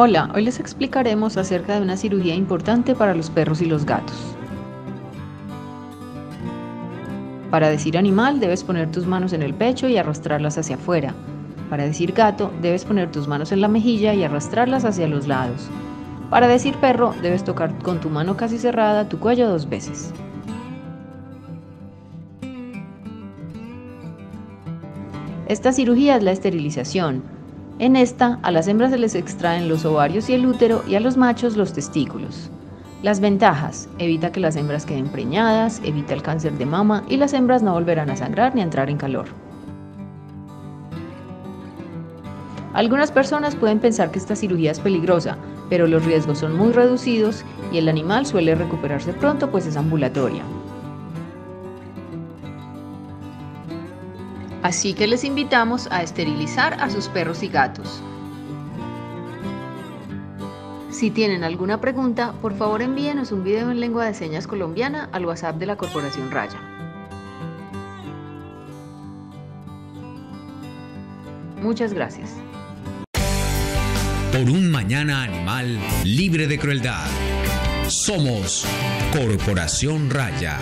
Hola, hoy les explicaremos acerca de una cirugía importante para los perros y los gatos. Para decir animal debes poner tus manos en el pecho y arrastrarlas hacia afuera. Para decir gato debes poner tus manos en la mejilla y arrastrarlas hacia los lados. Para decir perro debes tocar con tu mano casi cerrada tu cuello dos veces. Esta cirugía es la esterilización, en esta, a las hembras se les extraen los ovarios y el útero y a los machos los testículos. Las ventajas, evita que las hembras queden preñadas, evita el cáncer de mama y las hembras no volverán a sangrar ni a entrar en calor. Algunas personas pueden pensar que esta cirugía es peligrosa, pero los riesgos son muy reducidos y el animal suele recuperarse pronto pues es ambulatoria. Así que les invitamos a esterilizar a sus perros y gatos. Si tienen alguna pregunta, por favor envíenos un video en lengua de señas colombiana al WhatsApp de la Corporación Raya. Muchas gracias. Por un mañana animal libre de crueldad. Somos Corporación Raya.